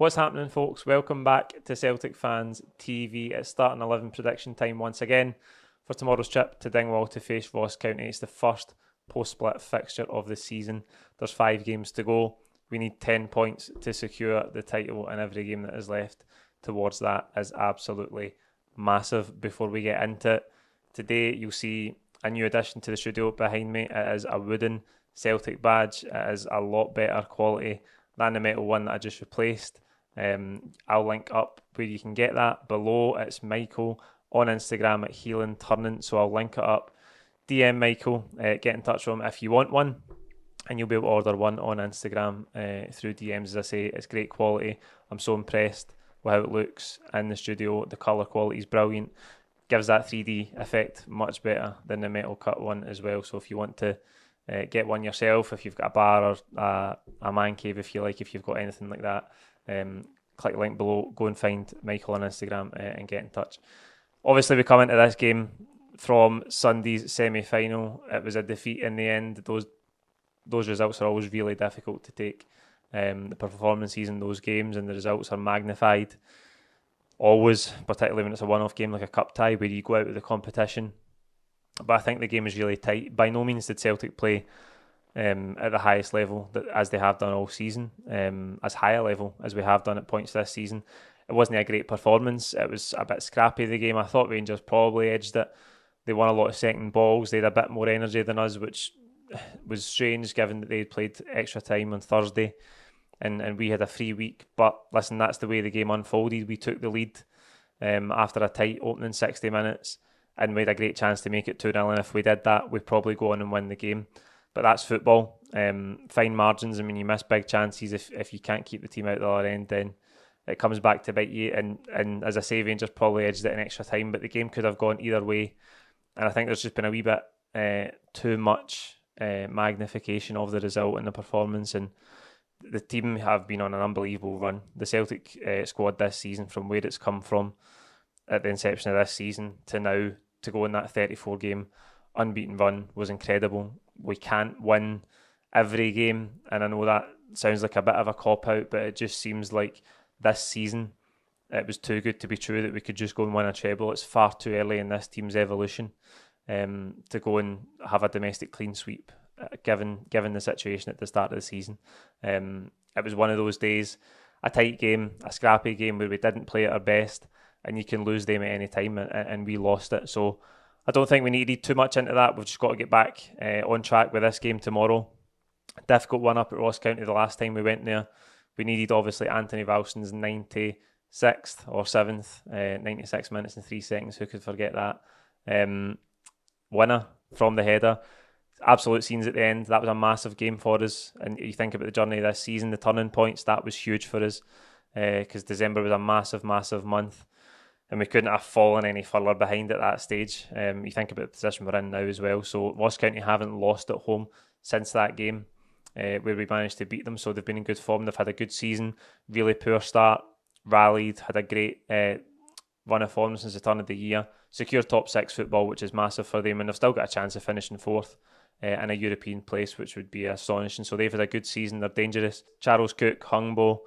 What's happening, folks? Welcome back to Celtic Fans TV. It's starting 11 prediction time once again for tomorrow's trip to Dingwall to face Ross County. It's the first post split fixture of the season. There's five games to go. We need 10 points to secure the title, and every game that is left towards that is absolutely massive. Before we get into it, today you'll see a new addition to the studio behind me. It is a wooden Celtic badge, it is a lot better quality than the metal one that I just replaced. Um, I'll link up where you can get that below. It's Michael on Instagram at Heilan Turning, so I'll link it up. DM Michael, uh, get in touch with him if you want one, and you'll be able to order one on Instagram uh, through DMs. As I say, it's great quality. I'm so impressed with how it looks in the studio. The colour quality is brilliant. Gives that 3D effect much better than the metal cut one as well. So if you want to uh, get one yourself, if you've got a bar or a man cave, if you like, if you've got anything like that, um, click the link below, go and find Michael on Instagram uh, and get in touch. Obviously, we come into this game from Sunday's semi final. It was a defeat in the end. Those those results are always really difficult to take. Um, the performances in those games and the results are magnified. Always, particularly when it's a one off game like a cup tie where you go out of the competition. But I think the game is really tight. By no means did Celtic play um, at the highest level that, as they have done all season, um, as high a level as we have done at points this season. It wasn't a great performance. It was a bit scrappy the game. I thought Rangers probably edged it. They won a lot of second balls. They had a bit more energy than us, which was strange given that they played extra time on Thursday and, and we had a free week. But listen, that's the way the game unfolded. We took the lead um, after a tight opening 60 minutes and we had a great chance to make it 2 0. And if we did that, we'd probably go on and win the game but that's football. Um, fine margins. I mean, you miss big chances if, if you can't keep the team out the other end. Then it comes back to bite you. And and as I say, Rangers probably edged it in extra time, but the game could have gone either way. And I think there's just been a wee bit uh, too much uh, magnification of the result and the performance. And the team have been on an unbelievable run. The Celtic uh, squad this season, from where it's come from at the inception of this season to now, to go in that 34 game unbeaten run was incredible we can't win every game. And I know that sounds like a bit of a cop out, but it just seems like this season it was too good to be true that we could just go and win a treble. It's far too early in this team's evolution um, to go and have a domestic clean sweep, uh, given given the situation at the start of the season. Um, it was one of those days, a tight game, a scrappy game where we didn't play at our best, and you can lose them at any time, and, and we lost it. So I don't think we need to read too much into that. We've just got to get back uh, on track with this game tomorrow. Difficult one up at Ross County the last time we went there. We needed obviously Anthony Ralston's 96th or 7th, uh, 96 minutes and 3 seconds. Who could forget that? Um, winner from the header. Absolute scenes at the end. That was a massive game for us. And you think about the journey this season, the turning points, that was huge for us because uh, December was a massive, massive month and we couldn't have fallen any further behind at that stage. Um, you think about the position we're in now as well. So Ross County haven't lost at home since that game, uh, where we managed to beat them. So they've been in good form. They've had a good season. Really poor start. Rallied. Had a great uh, run of form since the turn of the year. Secure top six football, which is massive for them, and they've still got a chance of finishing fourth. Uh, in a European place, which would be astonishing. So they've had a good season. They're dangerous. Charles Cook, Hungbo,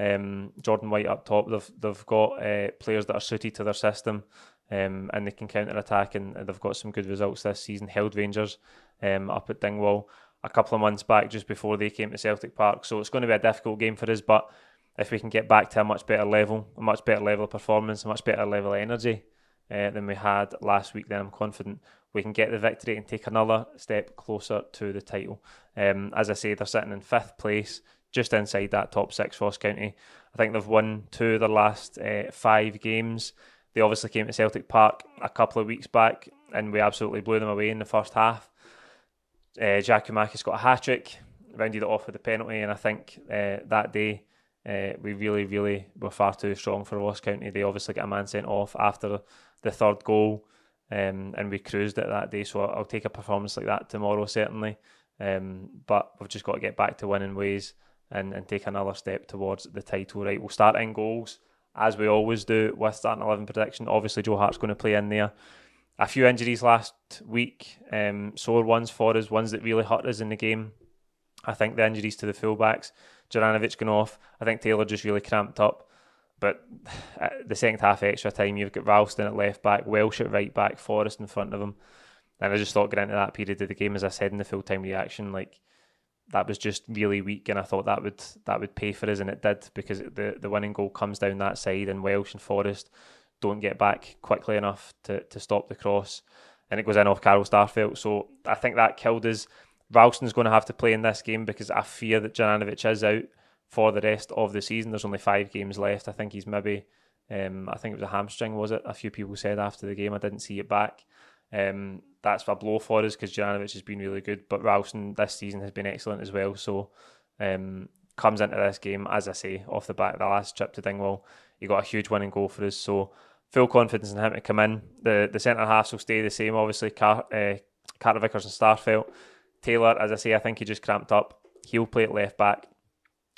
um, Jordan White up top, they've they've got uh, players that are suited to their system, um, and they can counter attack, and they've got some good results this season. Held Rangers um, up at Dingwall a couple of months back, just before they came to Celtic Park. So it's going to be a difficult game for us, but if we can get back to a much better level, a much better level of performance, a much better level of energy uh, than we had last week, then I'm confident we can get the victory and take another step closer to the title. Um, as I say, they're sitting in fifth place, just inside that top six Ross County. I think they've won two of their last uh, five games. They obviously came to Celtic Park a couple of weeks back and we absolutely blew them away in the first half. Uh, Giakoumakis got a hat trick, rounded it off with a penalty, and I think uh, that day uh, we really, really were far too strong for Ross County. They obviously got a man sent off after the third goal, um, and we cruised it that day. So I'll take a performance like that tomorrow, certainly. Um, but we've just got to get back to winning ways and, and take another step towards the title. Right, we'll start in goals as we always do with starting eleven prediction. Obviously, Joe Hart's going to play in there. A few injuries last week, um, sore ones for us, ones that really hurt us in the game. I think the injuries to the fullbacks, Juranovic going off. I think Taylor just really cramped up. But the second half extra time, you've got Ralston at left back, Welsh at right back, Forrest in front of him. And I just thought getting into that period of the game, as I said in the full time reaction, like that was just really weak, and I thought that would that would pay for us, and it did because the the winning goal comes down that side, and Welsh and Forrest don't get back quickly enough to to stop the cross, and it goes in off Carl Starfelt. So I think that killed us. Ralston's going to have to play in this game because I fear that Juranovic is out for the rest of the season. There's only five games left. I think he's maybe, um, I think it was a hamstring, was it? A few people said after the game. I didn't see it back. Um, that's a blow for us because Juranovic has been really good, but Ralston this season has been excellent as well. So um, comes into this game, as I say, off the back, of the last trip to Dingwall, he got a huge winning goal for us. So full confidence in him to come in. The the centre halves will stay the same, obviously. Car, uh, Carter Vickers and Starfelt. Taylor, as I say, I think he just cramped up. He'll play at left back.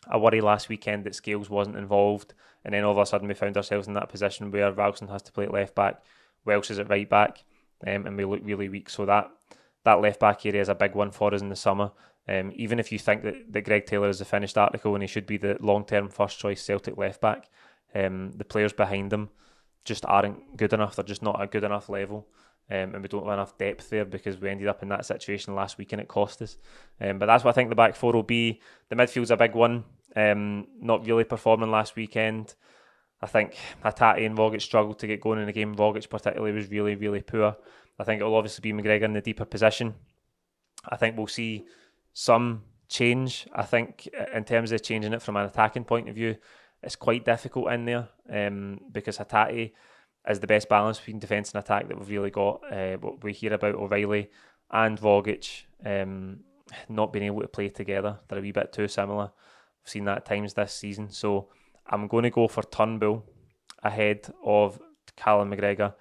I worry last weekend that Scales wasn't involved, and then all of a sudden we found ourselves in that position where Ralston has to play at left back, Welsh is at right back, um, and we look really weak. So that that left back area is a big one for us in the summer. Um, even if you think that, that Greg Taylor is a finished article and he should be the long term first choice Celtic left back, um, the players behind him just aren't good enough. They're just not a good enough level. Um, and we don't have enough depth there because we ended up in that situation last week and it cost us. Um, but that's what I think the back four will be. The midfield's a big one. Um, not really performing last weekend. I think Hatate and Rogic struggled to get going in the game. Rogic particularly was really, really poor. I think it will obviously be McGregor in the deeper position. I think we'll see some change. I think in terms of changing it from an attacking point of view, it's quite difficult in there um, because Hatate is the best balance between defence and attack that we've really got. Uh, what we hear about O'Riley and Rogic um, not being able to play together, they're a wee bit too similar. I've seen that at times this season. So I'm going to go for Turnbull ahead of Callum McGregor,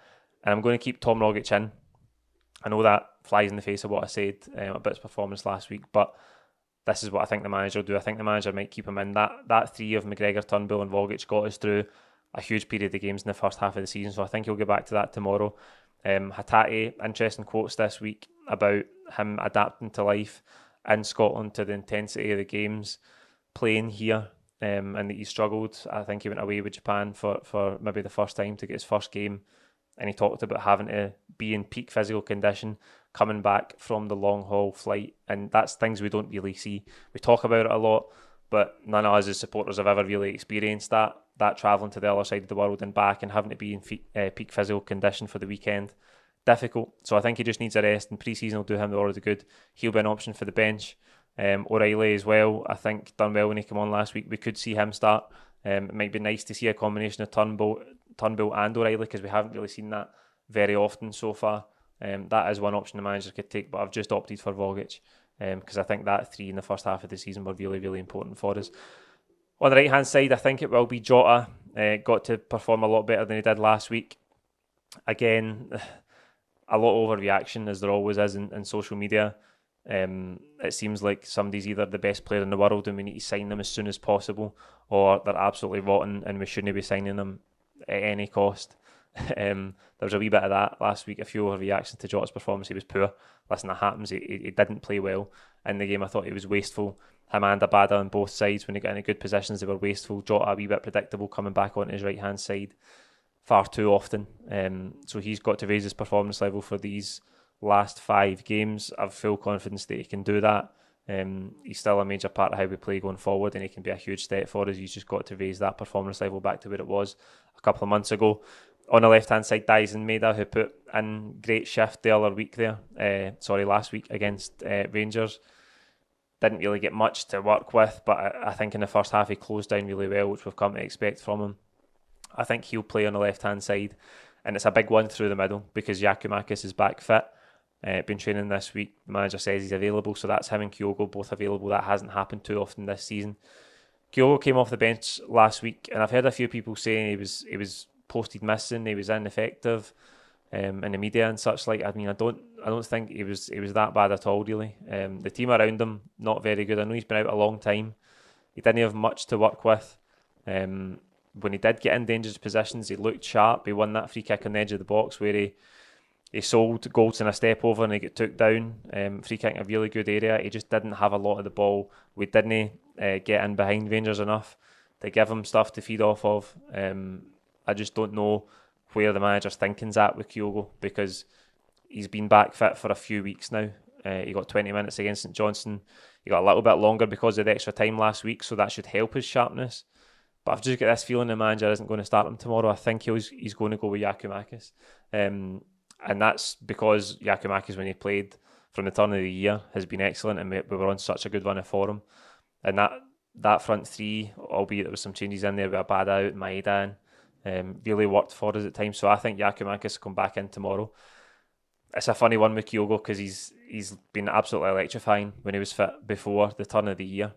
and I'm going to keep Tom Rogic in. I know that flies in the face of what I said um, about his performance last week, but this is what I think the manager will do. I think the manager might keep him in. That that three of McGregor, Turnbull, and Rogic got us through a huge period of games in the first half of the season. So I think he'll get back to that tomorrow. Um, Hatate, interesting quotes this week about him adapting to life in Scotland to the intensity of the games, playing here, um, and that he struggled. I think he went away with Japan for, for maybe the first time to get his first game, and he talked about having to be in peak physical condition coming back from the long haul flight, and that's things we don't really see. We talk about it a lot, but none of us as supporters have ever really experienced that that travelling to the other side of the world and back and having to be in fe- uh, peak physical condition for the weekend. Difficult. So I think he just needs a rest, and pre-season will do him the order of good. He'll be an option for the bench. Um, O'Riley as well. I think done well when he came on last week. We could see him start. Um, it might be nice to see a combination of Turnbull, Turnbull and O'Riley because we haven't really seen that very often so far. Um, that is one option the manager could take, but I've just opted for Rogic because um, I think that three in the first half of the season were really, really important for us. On the right hand side, I think it will be Jota. Uh, got to perform a lot better than he did last week. Again, a lot of overreaction as there always is in, in social media. Um, it seems like somebody's either the best player in the world and we need to sign them as soon as possible, or they're absolutely rotten and we shouldn't be signing them at any cost. um, there was a wee bit of that last week. A few overreactions to Jota's performance. He was poor. Listen, that happens. He, he didn't play well in the game. I thought he was wasteful him and Abada on both sides when they got in good positions, they were wasteful. Jota a wee bit predictable coming back on his right hand side far too often. Um, so he's got to raise his performance level for these last five games. I've full confidence that he can do that. Um, he's still a major part of how we play going forward, and he can be a huge step for us. He's just got to raise that performance level back to where it was a couple of months ago. On the left hand side, Daizen Maeda, who put in great shift the other week there, uh, sorry, last week against uh, Rangers didn't really get much to work with, but I, I, think in the first half he closed down really well, which we've come to expect from him. I think he'll play on the left hand side, and it's a big one through the middle because Giakoumakis is back fit. Uh, been training this week. The manager says he's available, so that's him and Kyogo both available. That hasn't happened too often this season. Kyogo came off the bench last week, and I've heard a few people saying he was he was posted missing, he was ineffective um, in the media and such like. I mean, I don't, I don't think he was, he was that bad at all. Really, um, the team around him not very good. I know he's been out a long time. He didn't have much to work with. Um, when he did get in dangerous positions, he looked sharp. He won that free kick on the edge of the box where he he sold Goldson a step over and he got took down. Um, free kick in a really good area. He just didn't have a lot of the ball. We didn't uh, get in behind Rangers enough to give him stuff to feed off of. Um, I just don't know where the manager's thinking's at with Kyogo because he's been back fit for a few weeks now. Uh, he got 20 minutes against St Johnstone. He got a little bit longer because of the extra time last week, so that should help his sharpness. But I've just got this feeling the manager isn't going to start him tomorrow. I think he's he's going to go with Giakoumakis. Um, and that's because Giakoumakis, when he played from the turn of the year, has been excellent, and we, we were on such a good run for him. And that that front three, albeit there was some changes in there with Abada out, Maidan, um, really worked for us at times. So I think Giakoumakis will come back in tomorrow. It's a funny one with Kyogo because he's he's been absolutely electrifying when he was fit before the turn of the year,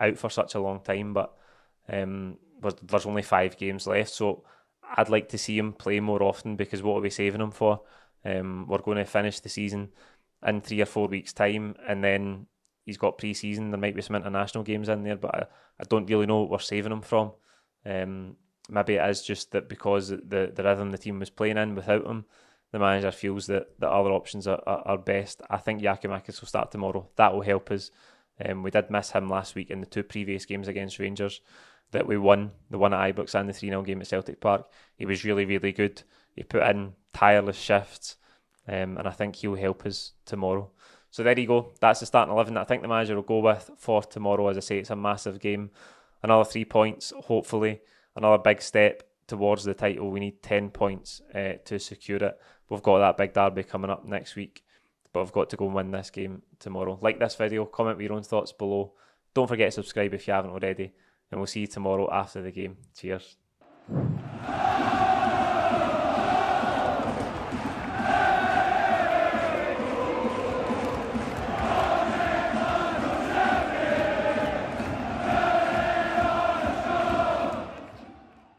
out for such a long time. But um, there's only five games left, so I'd like to see him play more often because what are we saving him for? Um, we're going to finish the season in three or four weeks' time, and then he's got pre-season. There might be some international games in there, but I, I don't really know what we're saving him from. Um, maybe it is just that because the the rhythm the team was playing in without him, the manager feels that the other options are, are, are best. I think Giakoumakis will start tomorrow. That will help us. Um, we did miss him last week in the two previous games against Rangers that we won, the one at Ibrox and the 3 0 game at Celtic Park. He was really, really good. He put in tireless shifts, um, and I think he'll help us tomorrow. So there you go. That's the starting 11 that I think the manager will go with for tomorrow. As I say, it's a massive game. Another three points, hopefully. Another big step towards the title. We need 10 points uh, to secure it. We've got that big derby coming up next week, but I've got to go and win this game tomorrow. Like this video, comment with your own thoughts below. Don't forget to subscribe if you haven't already, and we'll see you tomorrow after the game. Cheers.